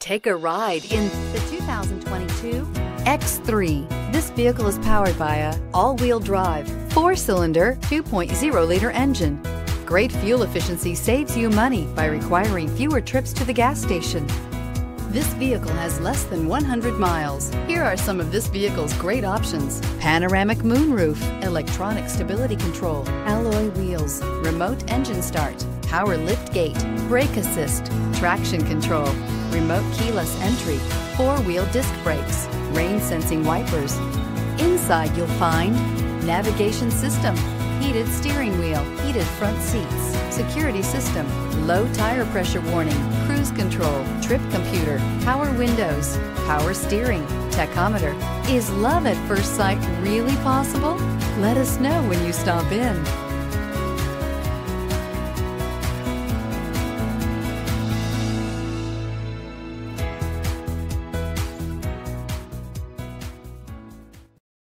Take a ride in the 2022 X3. This vehicle is powered by a all-wheel drive, four-cylinder, 2.0-liter engine. Great fuel efficiency saves you money by requiring fewer trips to the gas station. This vehicle has less than 100 miles. Here are some of this vehicle's great options. Panoramic moonroof, electronic stability control, alloy wheels, remote engine start, power lift gate, brake assist, traction control, remote keyless entry, four-wheel disc brakes, rain sensing wipers. Inside you'll find navigation system, heated steering wheel, heated front seats, security system, low tire pressure warning, cruise control, trip computer, power windows, power steering, tachometer. Is love at first sight really possible? Let us know when you stop in.